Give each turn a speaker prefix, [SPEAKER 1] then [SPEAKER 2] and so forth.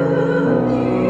[SPEAKER 1] You.